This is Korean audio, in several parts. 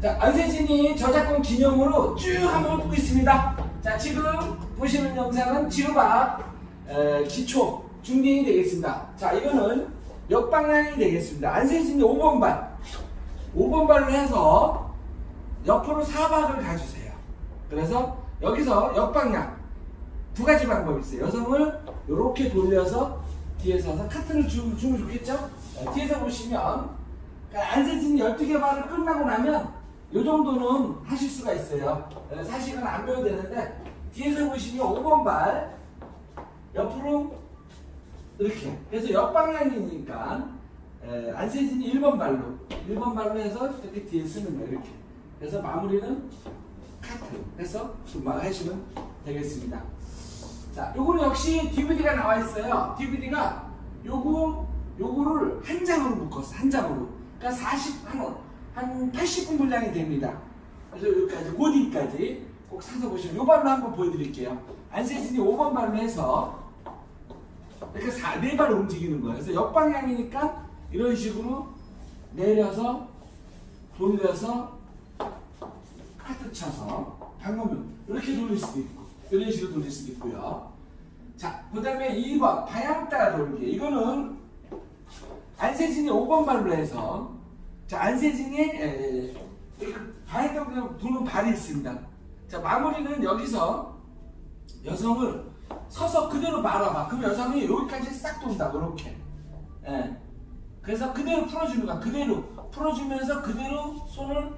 자, 안세진이 저작권 기념으로 쭉 한번 보고 있습니다. 자, 지금 보시는 영상은 지루박 에, 기초 중딩이 되겠습니다. 자, 이거는 역방향이 되겠습니다. 안세진이 5번 발. 5번 발을 해서 옆으로 4박을 가주세요. 그래서 여기서 역방향 두 가지 방법이 있어요. 여성을 이렇게 돌려서 뒤에 서 서 카트를 주, 주면 좋겠죠? 어, 뒤에서 보시면 그러니까 안세진 12개 발을 끝나고 나면 이 정도는 하실 수가 있어요. 어, 사실은 안 배워도 되는데 뒤에서 보시면 5번 발 옆으로 이렇게 그래서 역방향이니까 에, 안세진이 1번 발로 1번 발로 해서 이렇게 뒤에 쓰는 거예요. 이렇게 그래서 마무리는 카트 해서 막 하시면 되겠습니다. 자, 요거는 역시 DVD가 나와 있어요. DVD가 요거 요거를 한 장으로 묶었어. 한 장으로. 그러니까 40, 한, 한 80분 분량이 됩니다. 그래서 여기까지, 고디까지 꼭 사서 보시면 요 발로 한번 보여드릴게요. 안세진이 5번 발로 해서 이렇게 4, 네 발을 움직이는 거예요. 그래서 역방향이니까 이런 식으로 내려서 돌려서 카트 쳐서 방금은 이렇게 돌릴 수도 있고 이런 식으로 돌릴 수도 있고요. 자, 그 다음에 2번 방향 따라 돌기. 이거는 안세진이 5번 발로 해서 자 방향 따라 도는 발이 있습니다. 자 마무리는 여기서 여성을 서서 그대로 말아봐. 그럼 여성이 여기까지 싹 돈다. 이렇게. 예. 그래서 그대로 풀어주는 거야. 그대로 풀어주면서 그대로 손을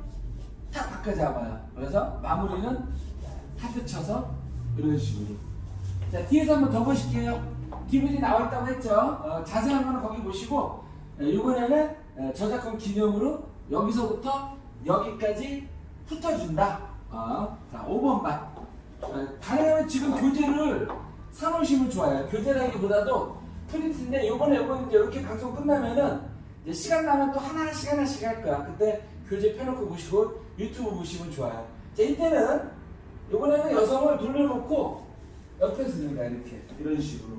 탁 바꿔 잡아요. 그래서 마무리는 하트 쳐서 이런 식으로. 자, 뒤에서 한번 더 보실게요. 나와 있다고 했죠. 어, 자세한 거는 거기 보시고, 에, 이번에는 에, 저작권 기념으로 여기서부터 여기까지 훑어준다. 어, 자, 5번만. 어, 가능하면 지금 교재를 사놓으시면 좋아요. 교재라기보다도 프린트인데, 요번에 요번 이제 이렇게 방송 끝나면은 이제 시간 나면 또 하나씩 하나씩 할 거야. 그때 교재 펴놓고 보시고 유튜브 보시면 좋아요. 자, 이때는 이번에는 여성을 돌려놓고 옆에서 는거야 이렇게 이런 식으로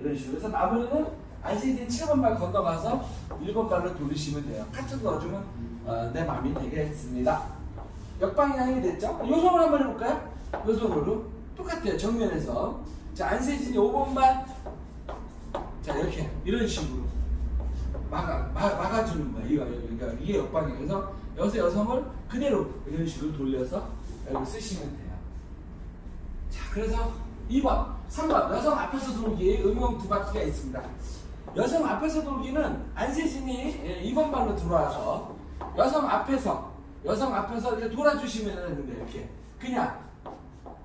이런 식으로 그래서 마무리는 안시딘 7번 발 건너가서 1번 발로 돌리시면 돼요. 카트 넣어주면 어, 내 마음이 되겠습니다. 역방향이 됐죠? 요 손으로 한번 해볼까요? 요 손으로 똑같아요. 정면에서 자 안세진이 5번 발자 이렇게 이런 식으로 막아, 막, 막아주는 거야. 이거, 그러니까 이게 역방향에서 여기서 여성을 그대로 이런 식으로 돌려서 여기 쓰시면 돼요. 자, 그래서 2번, 3번 여성 앞에서 돌기 응용 두 바퀴가 있습니다. 여성 앞에서 돌기는 안세진이 2번 발로 들어와서 여성 앞에서 여성 앞에서 이렇게 돌아주시면 되는데 이렇게 그냥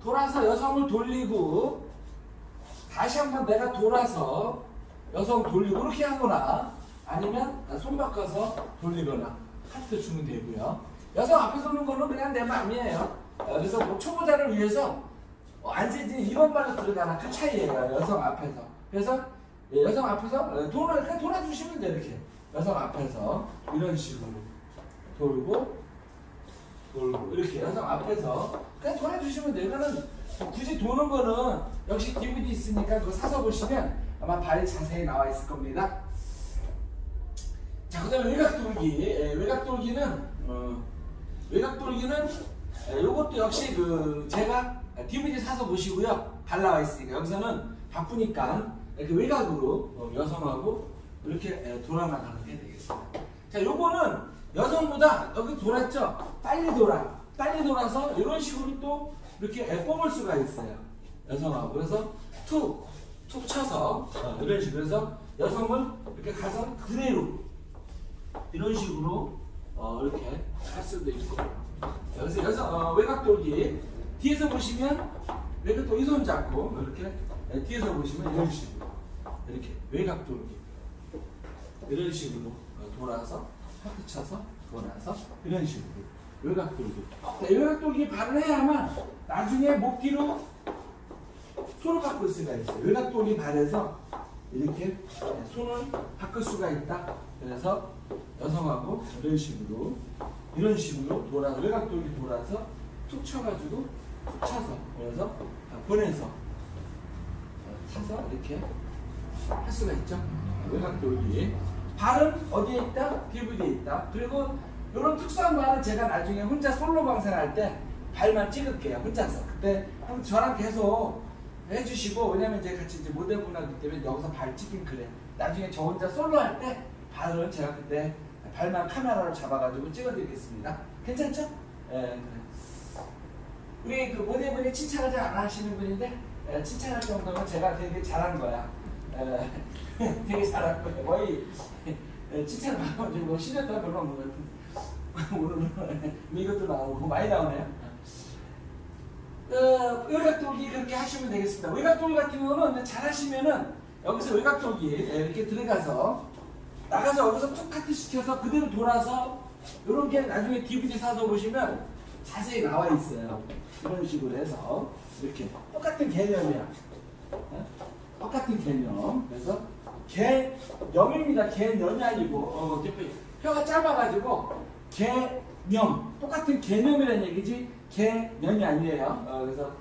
돌아서 여성을 돌리고 다시 한번 내가 돌아서 여성 돌리고 이렇게 하거나 아니면 손 바꿔서 돌리거나 하트 주면 되고요. 여성 앞에 서는 거는 그냥 내 마음이에요. 어, 그래서 뭐 초보자를 위해서 어, 안세진 이번 발로 들어가나 그 차이예요. 여성 앞에서. 그래서 예, 여성 앞에서 돌아 그냥 돌아주시면 돼 이렇게 여성 앞에서 이런 식으로 돌고 돌고 이렇게 여성 앞에서 그냥 돌아주시면 돼요. 이거는 굳이 도는 거는 역시 DVD 있으니까 그거 사서 보시면 아마 발 자세히 나와 있을 겁니다. 자, 그 다음에 외곽 돌기. 예, 외곽 돌기는, 어, 외곽 돌기는, 예, 역시 그, 제가 DVD 사서 보시고요. 발 나와 있으니까. 여기서는 바쁘니까 이렇게 외곽으로 어, 여성하고 이렇게 예, 돌아나가는 게 되겠습니다. 자, 요거는 여성보다 여기 돌았죠? 빨리 돌아. 빨리 돌아서 이런 식으로 또 이렇게 예, 뽑을 수가 있어요. 여성하고. 그래서 툭, 툭 쳐서 어, 이런 식으로 해서 여성을 이렇게 가서 그대로 이런 식으로 어, 이렇게 할 수도 있고 여기서 여기서 어, 외곽 돌기 뒤에서 보시면 외곽 돌기 손 잡고 이렇게 네, 뒤에서 보시면 이런 식으로 이렇게 외곽 돌기 이런 식으로 어, 돌아서 하트 쳐서 돌아서 이런 식으로 외곽 돌기 네, 외곽 돌기 발을 해야만 나중에 목 뒤로 손을 바꿀 수가 있어요. 외곽 돌기 발에서 이렇게 손을 바꿀 수가 있다. 그래서 여성하고 이런 식으로 이런 식으로 돌아 외곽 돌기 돌아서 툭 쳐가지고 툭 쳐서 그래서 보내서 차서 이렇게 할 수가 있죠 외곽 돌기 발은 어디에 있다? DVD에 있다 그리고 이런 특수한 발은 제가 나중에 혼자 솔로 방송할 때 발만 찍을게요. 혼자서. 그때 한번 저랑 계속 해주시고 왜냐면 제가 같이 이제 모델분하기 때문에 여기서 발 찍긴 그래. 나중에 저 혼자 솔로 할 때 발은 제가 그때 발만 카메라로 잡아가지고 찍어드리겠습니다. 괜찮죠? 예. 우리 그 모델분이 칭찬을 잘 안 하시는 분인데 예, 칭찬할 정도면 제가 되게 잘한 거야. 예, 되게 잘한 거야. 거의 예, 칭찬 받아가지고 시렸다 별로 없는 것 같은. 오늘은 이것도 나오고 많이 나오네요. 어, 외곽돌기 이렇게 하시면 되겠습니다. 외곽돌기 같은 경우는 잘 하시면은 여기서 외곽돌기 이렇게 들어가서 나가서 여기서 툭 카트 시켜서 그대로 돌아서 이런 게 나중에 DVD 사서 보시면 자세히 나와 있어요. 이런 식으로 해서 이렇게 똑같은 개념이야. 어? 똑같은 개념. 그래서 개념입니다. 개념이 아니고 어, 혀가 짧아가지고 개념 똑같은 개념이라는 얘기지 개념이 아니에요. 어, 그래서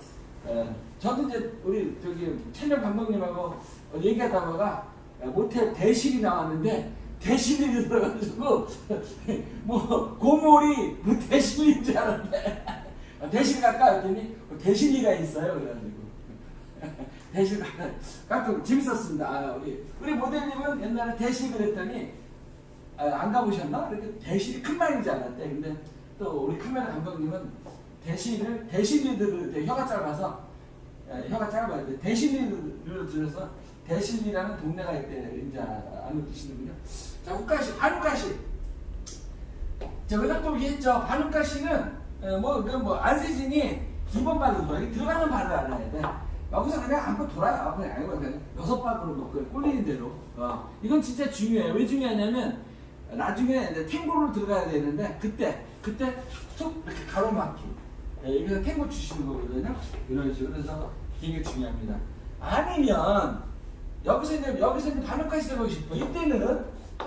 어, 저도 이제 우리 저기 촬영 감독님하고 어, 얘기하다가 모텔 대실이 나왔는데 대실이 들어가지고 뭐 고물이 뭐 대실인 줄 알았는데 대실 갈까 했더니 대실리가 있어요 그래가지고 대실 깜짝 재밌었습니다. 아, 우리 우리 모델님은 옛날에 대실 그랬더니 아, 안 가보셨나? 이렇게 대실이 큰 말인지 알았대. 근데 또 우리 카메라 감독님은 대실을 대실리들을 혀가 짧아서 예, 혀가 짧아요. 대실리를 들어서 대실리라는 동네가 있대. 이제 안 느끼시는군요. 자, 우가시, 반우가시. 자, 외곽돌기 했죠. 반우가시는 어, 뭐, 그 뭐, 안세진이 기본 돌아. 들어가는 발을 알아야 돼. 여기서 그냥 한번 돌아요. 그냥 아니고 그냥 여섯 발으로 놓고 꼴리는 대로. 어. 이건 진짜 중요해요. 왜 중요하냐면 나중에 이제 탱고를 들어가야 되는데 그때 그때 툭 이렇게 가로막기. 예, 여기서 탱고 주시는 거거든요. 이런 식으로 그래서 되게 중요합니다. 아니면 여기서 이제 여기서 이제 반역까지 들어가고 싶어. 이때는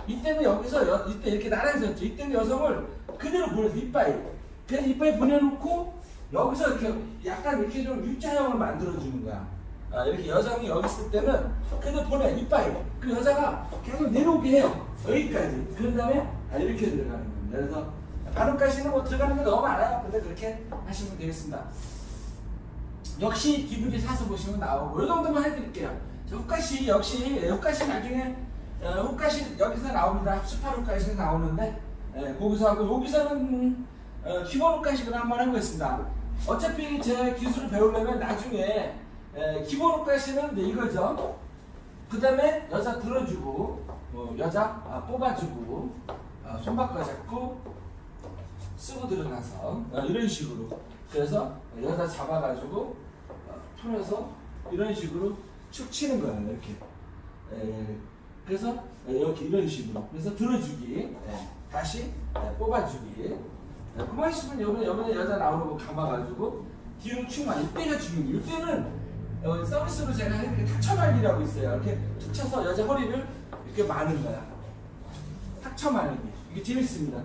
이때는 여기서 여, 이때 이렇게 나란히 섰죠. 이때는 여성을 그대로 보내서 이빨. 그래서 이빨 보내놓고 여기서 이렇게 약간 이렇게 좀 U자형을 만들어주는 거야. 아, 이렇게 여성이 여기 있을 때는 보내 이빨. 그 여자가 계속 내려오게 해요. 여기까지. 그런 다음에 아, 이렇게 들어가는 겁니다. 그래서 반응까지는 뭐 들어가는 게 너무 많아요. 근데 그렇게 하시면 되겠습니다. 역시 DVD 사서 보시면 나오고 이 정도만 해드릴게요. 후카시 역시 후카시 나중에 어, 후카시 여기서 나옵니다. 18 후카시 나오는데 예, 거기서 하고 여기서는 어, 기본 후카시를 한번 해보겠습니다. 어차피 제 기술을 배우려면 나중에 에, 기본 후카시는 이거죠. 그 다음에 여자 들어주고 어, 여자 아, 뽑아주고 어, 손바꿔 잡고 쓰고 들어가서 어, 이런 식으로. 그래서 여자 잡아가지고 어, 풀어서 이런 식으로 축 치는 거예요 이렇게. 에, 그래서 이렇게 이런 식으로. 그래서 들어주기 에, 다시 에, 뽑아주기 그만 있으면 여번에 여번에 여자 나오는 거 감아가지고 뒤로 축만 이때가 중요해요 이때는 어, 서비스로 제가 이렇게 탁쳐말기라고 있어요. 이렇게 툭 쳐서 여자 허리를 이렇게 마는 거야. 탁쳐말기. 이게 재밌습니다.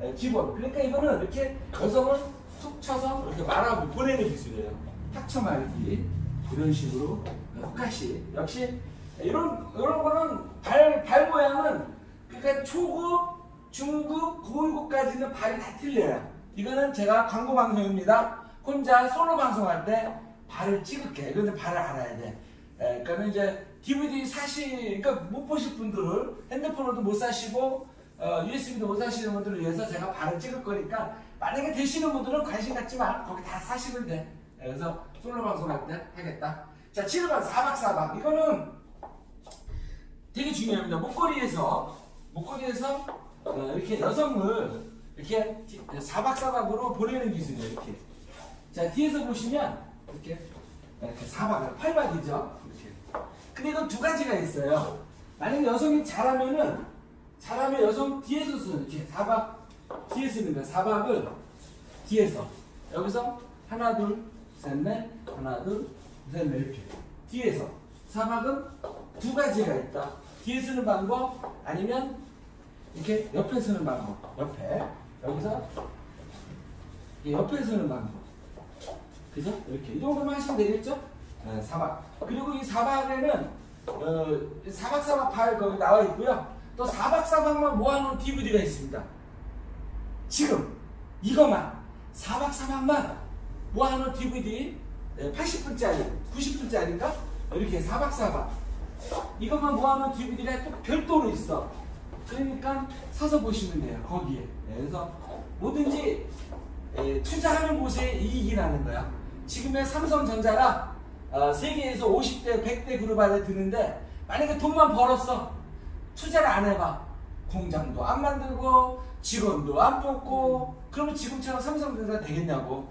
에, 기본. 그러니까 이거는 이렇게 여성을 툭 쳐서 이렇게 말하고 보내는 기술이에요. 탁쳐말기. 이런 식으로. 훅가시 역시 이런 이런 거는 발, 발 모양은 그러니까 초급, 중급, 고급까지는 발이 다 틀려요. 이거는 제가 광고 방송입니다. 혼자 솔로 방송할 때 발을 찍을게. 그런데 발을 알아야 돼. 에, 그러면 이제 DVD 사시, 그러니까 못 보실 분들을 핸드폰으로도 못 사시고 어, USB도 못 사시는 분들을 위해서 제가 발을 찍을 거니까 만약에 되시는 분들은 관심 갖지만 거기 다 사시면 돼. 에, 그래서 솔로 방송할 때 하겠다. 자, 7번 사박사박. 이거는 되게 중요합니다. 목걸이에서 목걸이에서 어, 이렇게 여성을 이렇게 사박사박으로 보내는 기술이에요. 이렇게. 자 뒤에서 보시면 이렇게 이렇게 사박 팔박이죠. 이렇게. 근데 이건 두 가지가 있어요. 만약 여성이 잘하면은 잘하면 여성 뒤에서 쓰는 이렇게 사박 뒤에 쓰는 거야. 사박을 뒤에서 여기서 하나 둘셋넷 하나 둘셋넷 이렇게 뒤에서 사박은 두 가지가 있다. 뒤에 쓰는 방법 아니면 이렇게 옆에 쓰는 방법. 옆에 여기서 옆에 쓰는 방법. 그죠? 이렇게 이 정도만 하시면 되겠죠? 네, 사박. 그리고 이 사박에는 어, 사박사박 파일 거기 나와 있고요. 또 사박사박만 모아놓은 DVD가 있습니다. 지금 이것만 4박 4박만 모아놓은 DVD 80분짜리 90분짜리인가 이렇게 4박 4박 이것만 모아놓은 DVD가 또 별도로 있어 그러니까 사서 보시면 돼요 거기에. 네, 그래서 뭐든지 에, 투자하는 곳에 이익이 나는 거야. 지금의 삼성전자가 어, 세계에서 50대 100대 그룹 안에 드는데 만약에 돈만 벌었어 투자를 안 해봐. 공장도 안 만들고 직원도 안 뽑고 그러면 지금처럼 삼성전자 되겠냐고.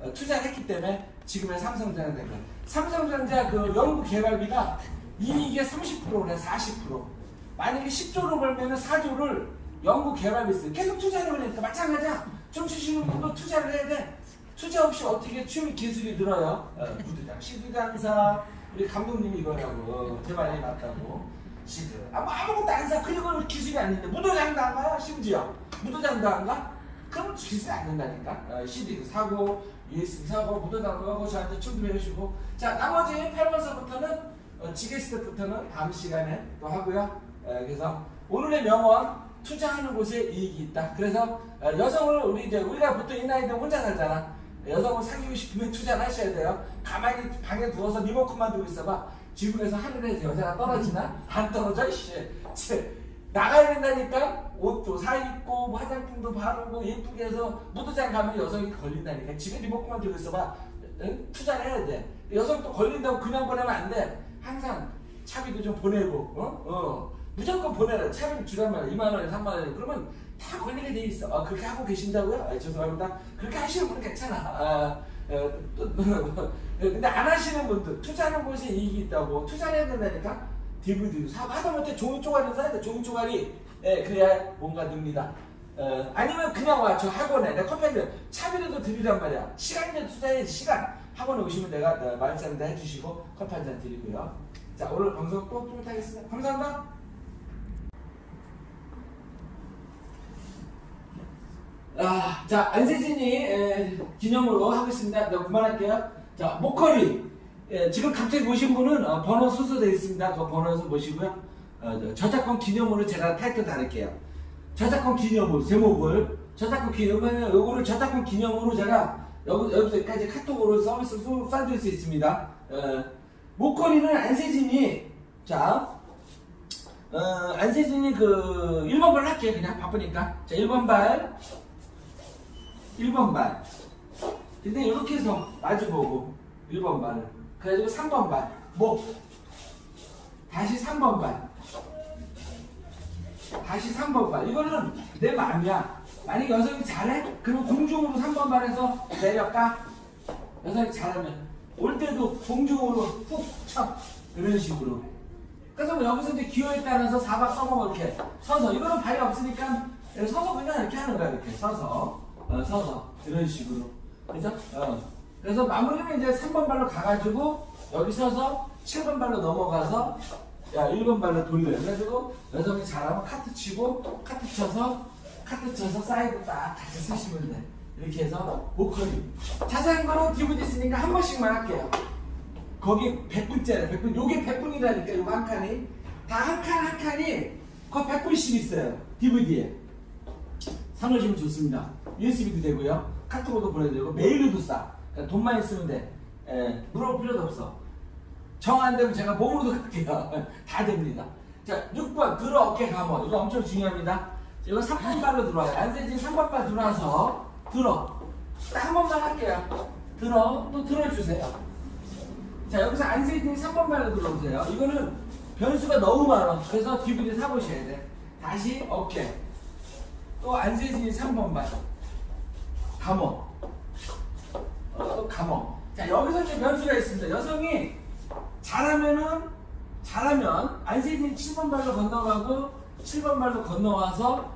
어, 투자를 했기 때문에 지금의 삼성전자 된 거야. 삼성전자 그 연구 개발비가 이익의 30%래 40% 만약에 10조를 벌면 4조를 연구 개발비 쓰 계속 투자를 하니까 마찬가지야. 좀 주시는 분도 투자를 해야 돼. 투자 없이 어떻게 취미 기술이 늘어요? 어, 부두장. 시드장사. 우리 감독님이 이거라고 어, 제 말이 맞다고. 시드. 아무, 아무것도 안 사. 그리고 기술이 아닌데 무도장도 안 가요 심지어. 무도장도 안 가? 그럼 기술이 안 된다니까. 어, CD 사고 USB 사고 무도장도 가고 저한테 충분히 해주고. 자 나머지 8번서부터는 어, 지게스 때부터는 다음 시간에 또 하고요. 어, 그래서 오늘의 명언 투자하는 곳에 이익이 있다 그래서 어, 여성을 우리 이제 우리가 보통 이 나이 때 혼자 살잖아 여성을 사귀고 싶으면 투자를 하셔야 돼요. 가만히 방에 누워서 리모컨만 들고 있어봐. 지구에서 하늘에서 여자가 떨어지나? 안 떨어져, 씨. 나가야 된다니까? 옷도 사 입고, 뭐 화장품도 바르고, 예쁘게 해서 무도장 가면 여성이 걸린다니까. 집에 리모컨만 들고 있어봐. 응? 투자를 해야 돼. 여성 또 걸린다고 그냥 보내면 안 돼. 항상 차비도 좀 보내고, 어? 어. 무조건 보내라. 차비 주란 말이야. 2만 원에 3만 원에. 그러면 다 걸리게 돼 있어. 아, 그렇게 하고 계신다고요? 아, 죄송합니다. 그렇게 하시는 분은 괜찮아. 아, 어, 또, 근데 안 하시는 분들, 투자하는 곳에 이익이 있다고 투자를 해야 된다니까? DVD도 사고, 하다못해 종이 쪼가리 사야 돼. 종이 쪼가리. 예, 그래야 뭔가 듭니다. 어, 아니면 그냥 와. 저 학원에. 내가 커피한테 차비라도 드리란 말이야. 시간이라도 투자해야지, 시간. 학원에 오시면 내가 어, 말씀도 해주시고 커피 한 잔 드리고요. 자, 오늘 방송 또좀 하겠습니다. 감사합니다. 아, 자, 안세진이 에, 기념으로 하겠습니다. 내가 그만할게요. 자, 목걸이. 에, 지금 갑자기 오신 분은 어, 번호 수수되어 있습니다. 그 번호에서 보시고요. 어, 저작권 기념으로 제가 타이틀 달을게요. 저작권 기념으로, 제목을. 저작권 기념으로, 요거를 저작권 기념으로 제가 여기, 여기까지 카톡으로 서비스 쏴드릴 수 있습니다. 어, 목걸이는 안세진이, 자, 어, 안세진이 그 1번 발 할게요. 그냥 바쁘니까. 자, 1번 발. 1번 발. 근데 이렇게 해서 마주보고 1번 발을. 그래가지고 3번 발. 목. 다시 3번 발. 다시 3번 발. 이거는 내 마음이야. 만약 여성이 잘해? 그러면 공중으로 3번 발에서 내려가. 여성이 잘하면. 올 때도 공중으로 훅 쳐. 이런 식으로. 그래서 뭐 여기서 이제 기호에 따라서 4박 써먹어 이렇게 서서. 이거는 발이 없으니까 서서 그냥 이렇게 하는 거야. 이렇게 서서. 어, 서서 이런 식으로. 그죠? 어. 그래서 마무리는 이제 3번 발로 가가지고 여기 서서 7번 발로 넘어가서 야 1번 발로 돌려. 그래가지고 여성이 잘하면 카트 치고 카트 쳐서 카트 쳐서 사이드 딱 같이 쓰시면 돼. 이렇게 해서 목걸이. 자세한 거는 DVD 있으니까 한 번씩만 할게요. 거기 100분짜리 100분 요게 100분이라니까 요거 한 칸이. 다 한 칸 한 칸이 거 100분씩 있어요. DVD에 사놓으시면 좋습니다 USB도 되고요. 카톡으로도 보내드리고 메일로도 싸. 그러니까 돈만 있으면 돼. 에, 물어볼 필요도 없어. 정 안 되면 제가 몸으로도 갈게요. 다 됩니다. 자, 6번 들어 어깨 감어. 이거 엄청 중요합니다. 이거 3번 발로 들어와요. 안세진 3번 발 들어와서 들어. 딱 한 번만 할게요. 들어. 또 들어주세요. 자, 여기서 안세진 3번 발로 들어오세요. 이거는 변수가 너무 많아. 그래서 DVD 사보셔야 돼. 다시 어깨. 또 안세진이 3번 발. 감어. 어, 감어. 자, 여기서 이제 변수가 있습니다. 여성이 잘하면은, 잘하면, 안세진 7번 발로 건너가고, 7번 발로 건너와서,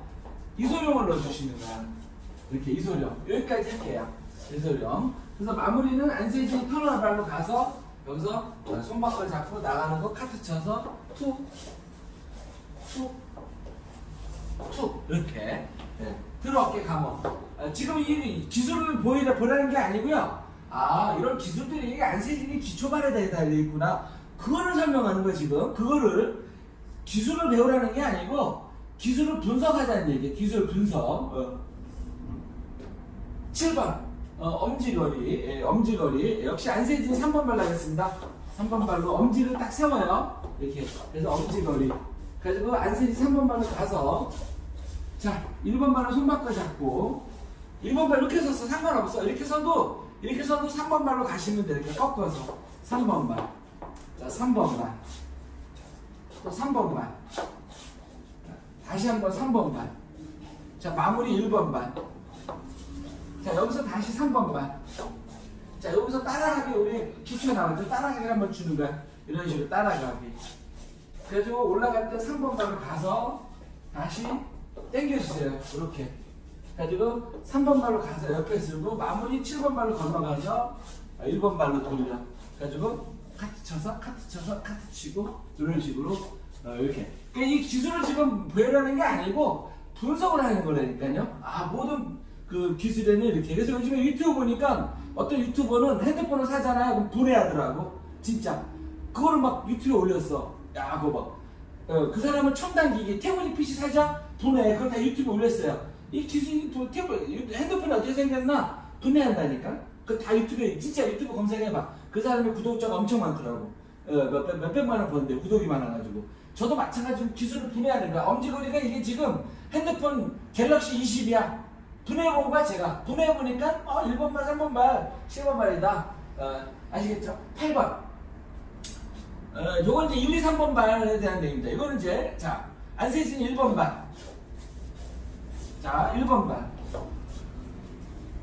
이소룡을 넣어주시는 거야. 이렇게 이소룡. 여기까지 할게요. 이소룡. 그래서 마무리는 안세진 터널 발로 가서, 여기서 손바닥을 잡고 나가는 거 카트 쳐서, 툭, 툭, 툭. 이렇게. 네. 들어올게, 감어. 아, 지금 이 기술을 보이다 보라는 게 아니고요. 아 이런 기술들이 안 세진이 기초 발에 달려 있구나. 그거를 설명하는 거야 지금. 그거를 기술을 배우라는 게 아니고 기술을 분석하자는 얘기예요. 기술 분석. 어. 7번 어, 엄지거리 예, 엄지거리 역시 안세진이 3번 발 나겠습니다 3번 발로 엄지를 딱 세워요 이렇게 그래서 엄지거리 그래가지고 안세진 3번 발로 가서 자 1번 발로 손바꿔 잡고 1번 발 이렇게 섰어 상관없어 이렇게 서도 이렇게 서도 3번 발로 가시면 돼 이렇게 꺾어서 3번 발 자 3번 발 또 3번 발 다시 한번 3번 발. 자, 마무리 1번 발. 자, 여기서 다시 3번 발. 자, 여기서 따라가기 우리 기초 나오죠? 따라가기 한번 주는 거야. 이런 식으로 따라가기. 그래가지고 올라갈 때 3번 발로 가서 다시 당겨주세요. 이렇게. 그래가지고 3번 발로 가서 옆에 쓰고 마무리 7번 발로 건너가서 1번 발로 돌려. 그래가지고 카트 쳐서 카트 쳐서 카트 치고 이런 식으로 어, 이렇게. 그러니까 이 기술을 지금 배우라는 게 아니고 분석을 하는 거라니까요. 아 모든 그 기술에는 이렇게. 그래서 요즘에 유튜브 보니까 어떤 유튜버는 핸드폰을 사잖아요. 그럼 분해하더라고. 진짜. 그거를 막 유튜브에 올렸어. 야, 그거 막. 어, 그 사람은 첨단 기기 태블릿 PC 사자 분해 그걸 다 유튜브에 올렸어요. 이 기술이 또 태블릿 핸드폰이 어떻게 생겼나 분해한다니까. 그 다 유튜브에 진짜 유튜브 검색해봐. 그 사람의 구독자가 엄청 많더라고. 어, 몇, 몇 백만 원 버는데 구독이 많아가지고. 저도 마찬가지로 기술을 분해하는 거야. 엄지거리가 이게 지금 핸드폰 갤럭시 20이야. 분해해본 거야, 제가. 분해해보니까, 어, 1번 발, 3번 발, 7번 발이다. 어, 아시겠죠? 8번. 어, 요건 이제 1, 2, 3번 발에 대한 내용입니다. 이거는 이제, 자, 안세진 1번 발. 자, 1번 발.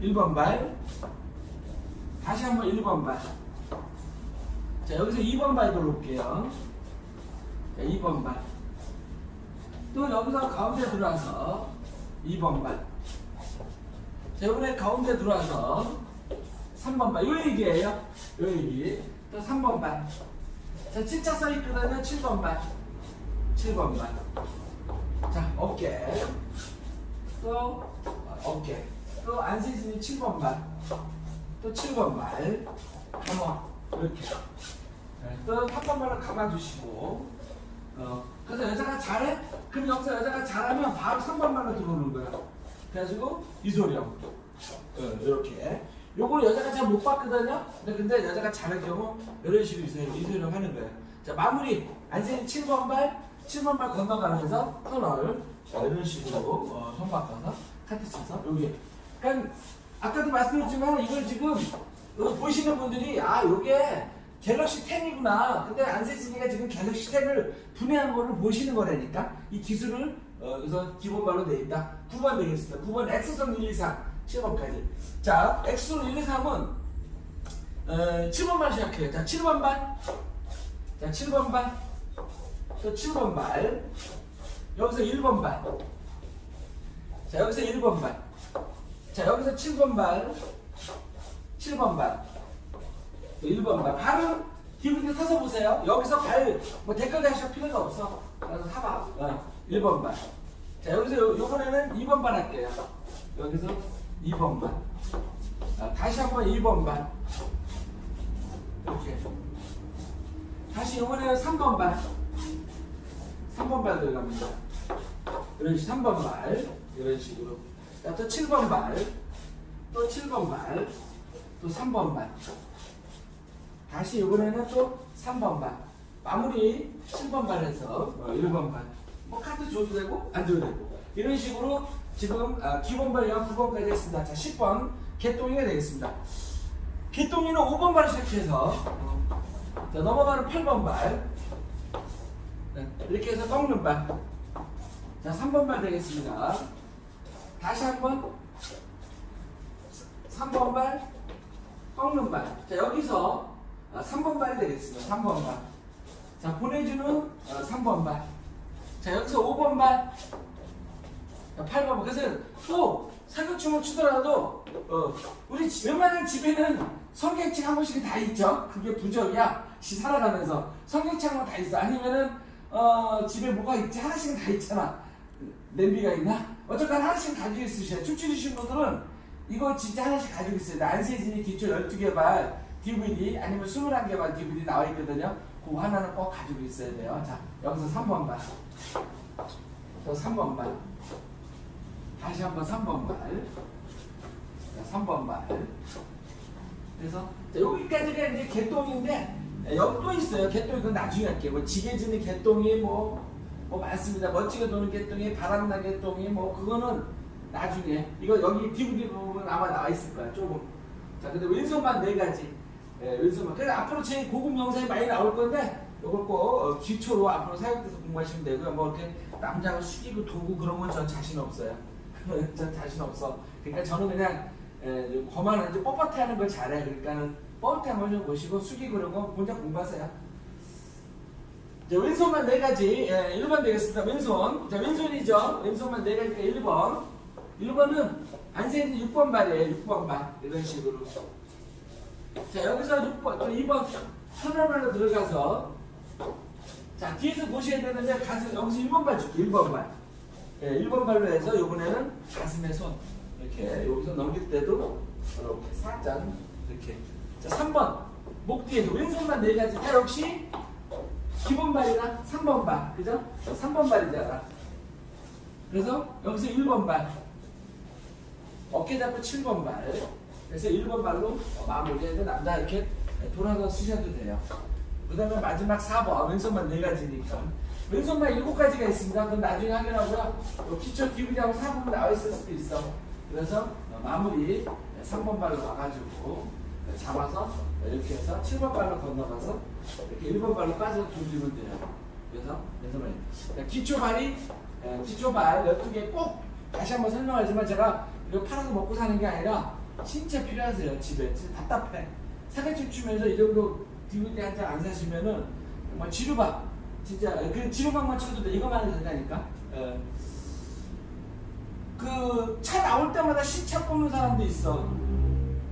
1번 발. 다시 한번 1번 발. 자, 여기서 2번 발 돌볼게요. 자, 2번 발. 또 여기서 가운데 들어와서 2번 발. 자, 이번에 가운데 들어와서 3번 발. 요 얘기예요. 요 얘기. 또 3번 발. 자, 진짜 써있거든요. 7번 발. 7번 발. 자, 어깨. 또 어깨. 또 안세진이 7번 발. 또 7번 발. 한번 이렇게. 네, 또 3번 발을 감아주시고. 어, 그래서 여자가 잘해? 그럼 여기서 여자가 잘하면 바로 3번 발로 들어오는 거야. 그래가지고 이소령. 어, 이렇게. 요걸 여자가 잘 못 봤거든요. 근데, 근데 여자가 잘할 경우 이런 식으로 이소령, 이소령 하는 거예요. 자 마무리 안세진 7번 발, 7번 발 건너가면서 터널 자, 이런 식으로 어, 손 바꿔서 카트 쳐서 여기. 그러니까 아까도 말씀드렸지만 이걸 지금 어, 보시는 분들이 아 요게 갤럭시 10이구나. 근데 안세진이가 지금 갤럭시 10을 분해한 거를 보시는 거라니까. 이 기술을 어, 그래서 기본발로 돼 있다. 9번 되겠습니다. 9번 X선 1, 2, 3, 7번까지. 자, X선 1, 2, 3은 어, 7번발 시작해요. 자, 7번 발. 자, 7번 발. 또 7번 발. 여기서 1번 발. 자, 여기서 1번 발. 자, 여기서 7번 발. 7번 발. 1번 발. 발은 기분이 서서 보세요. 여기서 발, 뭐 댓글 다실 필요가 없어. 그래서 사봐. 어, 1번 발. 자, 여기서 요, 요번에는 2번 발 할게요. 여기서 2번 발. 아, 다시 한번 2번 발. 이렇게. 다시 요번에는 3번 발. 3번 발 들어갑니다. 이런 식 3번 발. 이런 식으로. 자, 또 7번 발. 또 7번 발. 또 3번 발. 다시 이번에는 또 3번 발. 마무리 7번 발에서 어, 1번 발. 뭐 카드 줘도 되고 안 줘도 되고. 이런 식으로 지금 아, 기본 발령 9번까지 했습니다. 자, 10번 개똥이가 되겠습니다. 개똥이는 5번 발 시작해서 어, 자, 넘어가는 8번 발. 네, 이렇게 해서 꺾는 발. 자, 3번 발 되겠습니다. 다시 한번 3번 발, 꺾는 발. 자, 여기서 아, 3번 발이 되겠습니다. 3번 발. 자, 보내주는 어, 3번 발. 자, 여기서 5번 발. 자, 8번 발. 그래서 또 사격춤을 추더라도 어, 우리 집- 웬만한 집에는 성경책 한 번씩은 다 있죠. 그게 부적이야. 시 살아가면서 성경책 한 번 다 있어. 아니면은 어, 집에 뭐가 있지 하나씩은 다 있잖아. 냄비가 있나? 어쨌건 하나씩 가지고 있으셔야 춤추시는 분들은 이거 진짜 하나씩 가지고 있어야 돼. 안세진이 기초 12개 발 DVD 아니면 21개 발 DVD 나와 있거든요. 그거 하나는 꼭 가지고 있어야 돼요. 자, 여기서 3번 발. 또 3번 발. 다시 한번 3번 발. 자, 3번 발. 그래서 자, 여기까지가 이제 개똥인데 또 있어요. 개똥 이건 나중에 할게요. 뭐 지게 지는 개똥이 뭐, 뭐 많습니다. 멋지게 도는 개똥이 바람난 개똥이 뭐 그거는 나중에 이거 여기 DVD 보면 아마 나와 있을 거야 조금. 자 근데 왼손만 네 가지. 예, 왼손만. 그래서 앞으로 제 고급 영상이 많이 나올 건데 이걸 꼭 어, 기초로 앞으로 사역돼서 공부하시면 되고요. 뭐 이렇게 남자가 숙이고 도구 그런 건 전 자신 없어요. 전 자신 없어. 그러니까 저는 그냥 에, 거만한 이제 뻣뻣해 하는 걸 잘해. 그러니까는 뻣뻣해 한번 좀 보시고 숙이고 그런 거 혼자 공부하세요. 자, 왼손만 네 가지. 예, 1번 되겠습니다. 왼손. 자, 왼손이죠. 왼손만 네 가지가 1번. 1번은 안세는 6번 발이에요. 6번 발. 이런 식으로. 자, 여기서 6번, 또 2번 하나로 들어가서 자, 뒤에서 보셔야 되는데 가슴 여기서 1번 발 줄게. 1번 발. 예, 1번 발로 해서 요번에는 가슴에 손. 이렇게 여기서 넘길 때도 이렇게 살짝 이렇게. 자 3번. 목 뒤에도 왼손만 네 가지. 다 역시 기본 발이랑 3번 발. 그죠? 3번 발이잖아. 그래서 여기서 1번 발. 어깨 잡고 7번 발. 그래서 1번 발로 마무리해서 남자 이렇게 돌아서 쓰셔도 돼요. 그 다음에 마지막 4번. 왼손만 네 가지니까 왼손만 7가지가 있습니다. 그건 나중에 확인하고요 요 기초 기울이하고 4번 나와 있을 수도 있어. 그래서 마무리 3번 발로 와가지고 잡아서 이렇게 해서 7번 발로 건너가서 이렇게 1번 발로 빠져 돌리면 돼요. 그래서 왼손만 기초 발이 기초 발 12개 꼭 다시 한번 설명하지만 제가 이거 팔아서 먹고 사는 게 아니라 진짜 필요하세요 집에. 진짜 답답해. 사계집 추면서 이 정도 DVD 한장 안 사시면은 정말 지루박 진짜 그 지루박만 쳐도 돼. 이거만 해도 된다니까? 그차 나올 때마다 신차 뽑는 사람도 있어.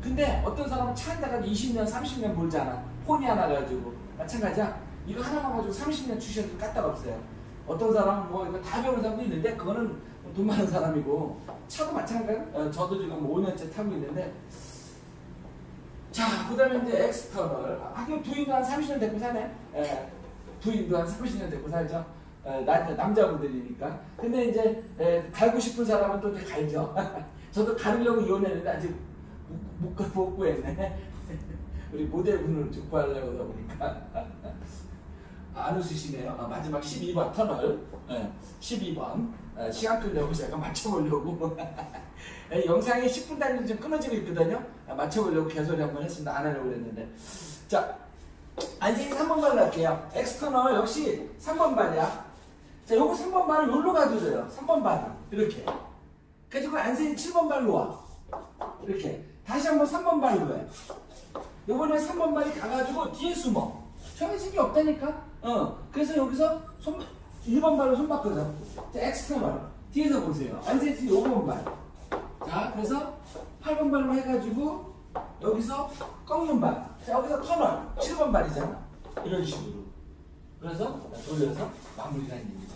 근데 어떤 사람은 차한 대가 20년 30년 몰잖아? 폰이 하나 가지고. 마찬가지야? 이거 하나만 가지고 30년 추셔도 까딱 없어요. 어떤 사람은 뭐 이거 다 배우는 사람도 있는데 그거는 돈 많은 사람이고. 차도 마찬가지 어, 저도 지금 5년째 타고 있는데. 자, 그 다음에 이제 엑스터널. 하긴 부인도 한 30년 됐고 사네. 예, 부인도 한 30년 됐고 살죠. 예, 나, 남자분들이니까. 근데 이제 예, 갈고 싶은 사람은 또 이제 갈죠. 저도 가려고 이혼했는데 아직 못, 못, 못 구했네. 우리 모델분을 좀 구하려고 하다 보니까. 안 웃으시네요. 아, 마지막 12번 터널. 예, 12번. 예, 시간 끌려고 제가 맞춰보려고. 예, 영상이 10분 단위로 좀 끊어지고 있거든요. 아, 맞춰보려고 개소리 한번 했습니다. 안 하려고 그랬는데. 자, 안생이 3번 발로 할게요. 엑스터널 역시 3번 발이야. 자, 요거 3번 발을 여기로 가도 요 3번 발을. 이렇게. 그래가지고 안생이 7번 발로 와. 이렇게. 다시 한번 3번 발로 해. 요번에 3번 발이 가가지고 뒤에 숨어. 정해진 게 없다니까? 어. 그래서 여기서 손, 1번 발로 손 바꿔 잡고. 자, 엑스터널. 뒤에서 보세요. 안생이 요번 발. 자, 그래서 8번 발로 해가지고 여기서 꺾는 발. 자, 여기서 터널. 7번 발이잖아. 이런 식으로. 그래서 돌려서 마무리가 있습니다.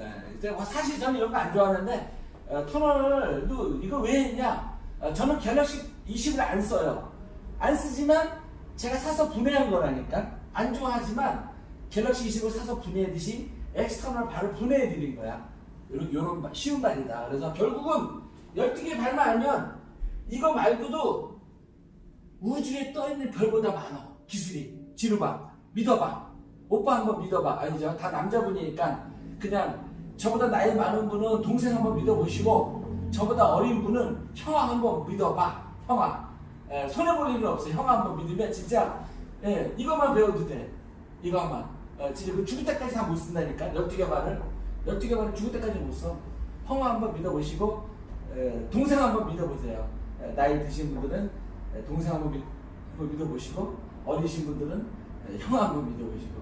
예, 사실 저는 이런 거 안 좋아하는데 어, 터널도 이거 왜 했냐? 어, 저는 갤럭시 20을 안 써요. 안 쓰지만 제가 사서 분해한 거라니까. 안 좋아하지만 갤럭시 20을 사서 분해했듯이 엑스터널 발을 분해해 드린 거야. 요런, 요런 쉬운 발이다. 그래서 결국은 12개 발만 알면 이거 말고도 우주에 떠있는 별보다 많아. 기술이. 지루박. 믿어봐. 오빠 한번 믿어봐. 아니죠. 다 남자분이니까 그냥 저보다 나이 많은 분은 동생 한번 믿어보시고 저보다 어린 분은 형아 한번 믿어봐. 형아. 에, 손해볼 일은 없어. 형아 한번 믿으면 진짜 예, 이것만 배워도 돼. 이거만. 어, 진짜 그 죽을 때까지 다 못 쓴다니까. 12개 발을. 12개 발을 죽을 때까지 못 써. 형아 한번 믿어보시고 동생 한번 믿어보세요. 나이 드신 분들은 동생 한번 믿, 믿어보시고 어리신 분들은 형 한번 믿어보시고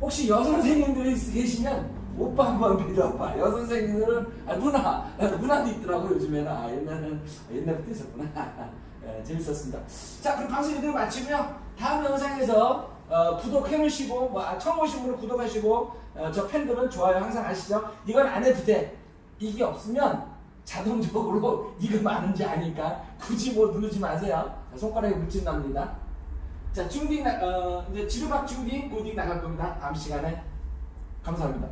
혹시 여선생님들이 계시면 오빠 한번 믿어봐. 여선생님들은 아, 누나 누나도 있더라고 요즘에는 아, 옛날에는 옛날부터 있었구나. 예, 재밌었습니다. 자 그럼 방송 이대로 마치고요. 다음 영상에서 어, 구독해 놓으시고 뭐, 아, 처음 오신 분은 구독하시고 어, 저 팬들은 좋아요 항상 하시죠. 이건 안 해도 돼. 이게 없으면 자동적으로 이거 많은지 아니까 굳이 뭐 누르지 마세요. 손가락에 묻힌 납니다. 자, 중딩, 어, 이제 지루박 중딩 고딩 나갈 겁니다. 다음 시간에. 감사합니다.